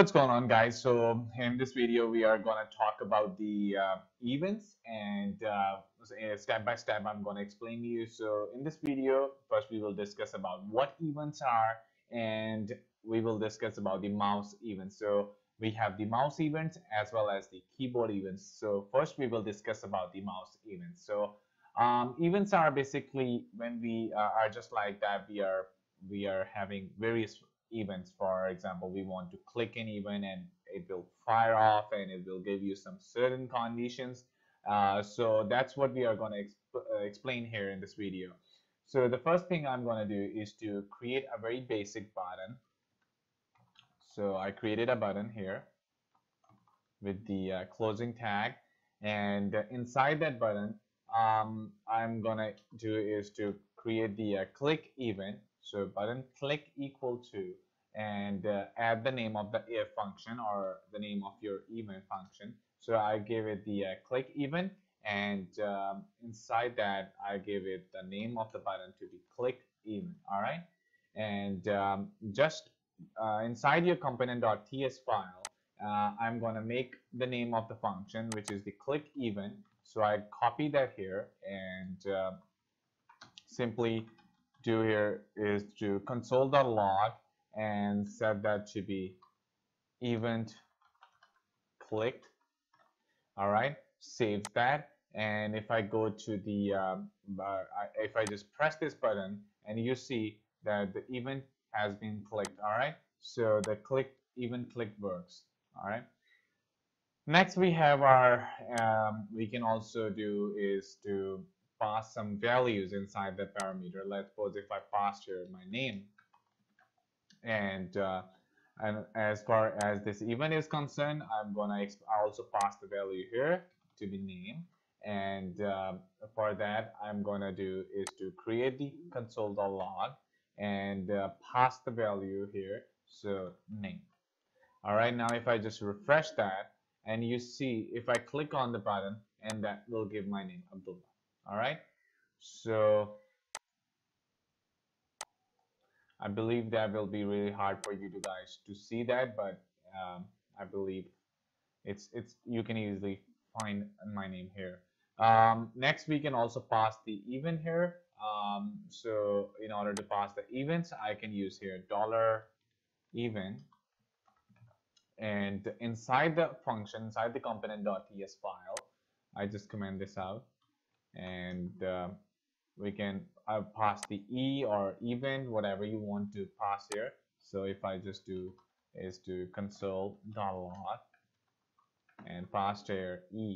what's going on guys. So in this video we are going to talk about the uh, events and uh, step by step I'm going to explain to you. So in this video first we will discuss about what events are and we will discuss about the mouse events. So we have the mouse events as well as the keyboard events. So first we will discuss about the mouse events. So um, events are basically when we uh, are just like that. We are we are having various events. For example we want to click an event and it will fire off and it will give you some certain conditions. Uh, so that's what we are going to exp uh, explain here in this video. So the first thing I'm going to do is to create a very basic button. So I created a button here with the uh, closing tag. And inside that button um, I'm gonna do is to create the uh, click event so button click equal to and uh, add the name of the if function or the name of your event function. So I give it the uh, click event and um, inside that I give it the name of the button to be click event. All right. And um, just uh, inside your component.ts file, uh, I'm going to make the name of the function, which is the click event. So I copy that here and uh, simply do here is to console.log and set that to be event clicked. All right save that. And if I go to the um, uh, if I just press this button and you see that the event has been clicked all right? So the click event click works all right? Next we have our um, we can also do is to pass some values inside the parameter. Let's suppose if I pass here my name. And uh, and as far as this event is concerned, I'm gonna also pass the value here to be name and uh, for that I'm gonna do is to create the console.log and uh, pass the value here. So name. All right now if I just refresh that and you see if I click on the button and that will give my name Abdullah all right? So I believe that will be really hard for you to guys to see that but um, I believe it's it's you can easily find my name here. Um, next we can also pass the event here. Um, so in order to pass the events I can use here dollar event and inside the function inside the component.ts file I just comment this out and uh, we can uh, pass the e or event whatever you want to pass here. So if I just do is to console.log and pass here e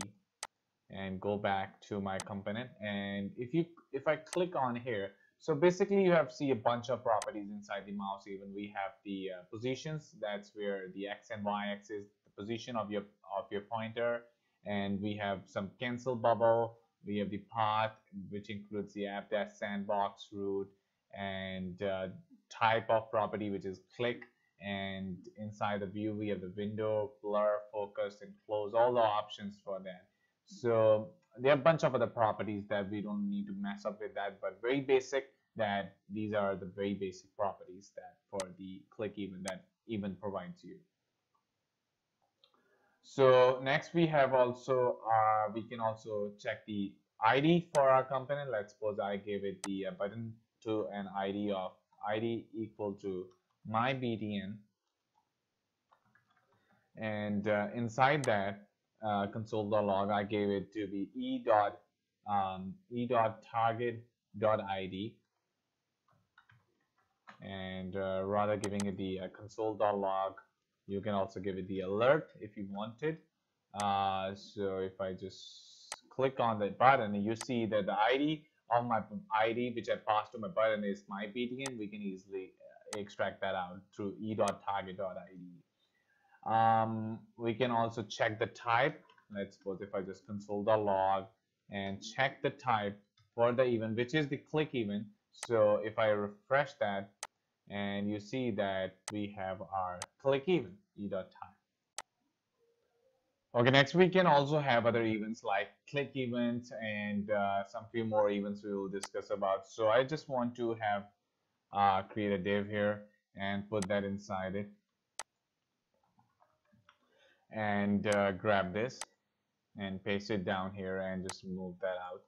and go back to my component. And if you if I click on here so basically you have see a bunch of properties inside the mouse. Even we have the uh, positions. That's where the x and y axis the position of your of your pointer. And we have some cancel bubble we have the path which includes the app dash sandbox root and uh, type of property which is click. And inside the view we have the window blur focus and close all the options for that. So there are a bunch of other properties that we don't need to mess up with that but very basic that these are the very basic properties that for the click even that event provides you so next we have also uh, we can also check the ID for our component. Let's suppose I give it the uh, button to an ID of ID equal to my BTN and uh, inside that uh, console.log I gave it to be e dot um, e dot target dot ID and uh, rather giving it the uh, console.log you can also give it the alert if you wanted. Uh, so if I just click on that button you see that the ID of my ID which I passed to my button is my BTN we can easily uh, extract that out through e.target.id um, we can also check the type. Let's suppose if I just console.log and check the type for the event which is the click event. So if I refresh that and you see that we have our click event e.type okay next we can also have other events like click events and uh, some few more events we will discuss about so I just want to have uh, create a div here and put that inside it and uh, grab this and paste it down here and just move that out.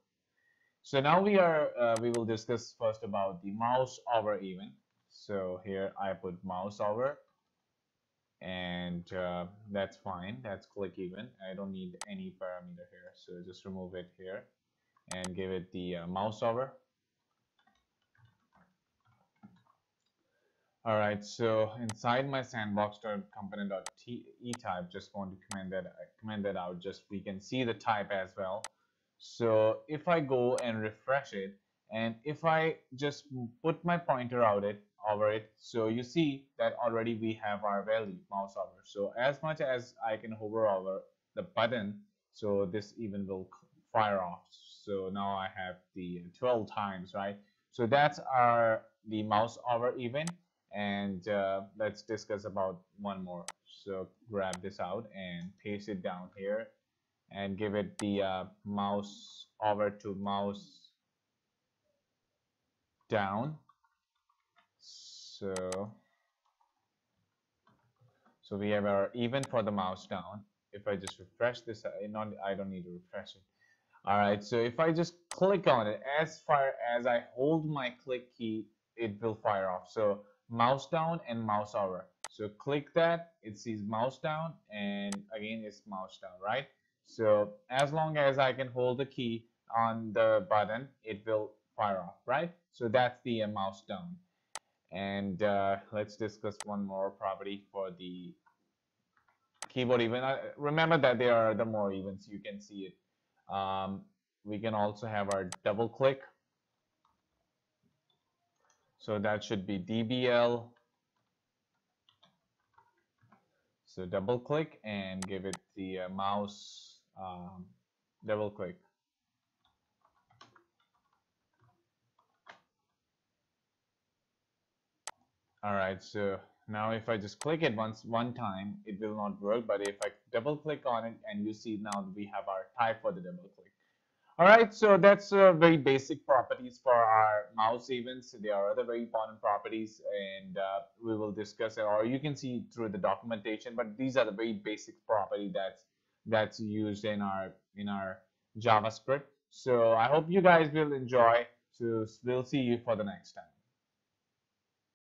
So now we are uh, we will discuss first about the mouse over even. So here I put mouse over and uh, that's fine. That's click even. I don't need any parameter here. So just remove it here and give it the uh, mouse over. All right, so inside my sandbox.component.etype, just want to comment that comment that out. Just we can see the type as well. So if I go and refresh it, and if I just put my pointer out it over it, so you see that already we have our value mouse over. So as much as I can hover over the button, so this even will fire off. So now I have the 12 times, right? So that's our the mouse over event and uh, let's discuss about one more so grab this out and paste it down here and give it the uh, mouse over to mouse down. So so we have our even for the mouse down. If I just refresh this I not I don't need to refresh it. All right so if I just click on it as far as I hold my click key it will fire off. So mouse down and mouse over. So click that it sees mouse down and again it's mouse down right? So as long as I can hold the key on the button it will fire off right so that's the uh, mouse down and uh, let's discuss one more property for the keyboard even uh, remember that there are the more events you can see it um, we can also have our double click so that should be DBL. So double click and give it the uh, mouse um, double click. All right, so now if I just click it once one time, it will not work. But if I double click on it and you see now we have our type for the double click. All right, so that's uh, very basic properties for our mouse events. There are other very important properties and uh, we will discuss it or you can see through the documentation, but these are the very basic property that's that's used in our in our JavaScript. So I hope you guys will enjoy. So we'll see you for the next time.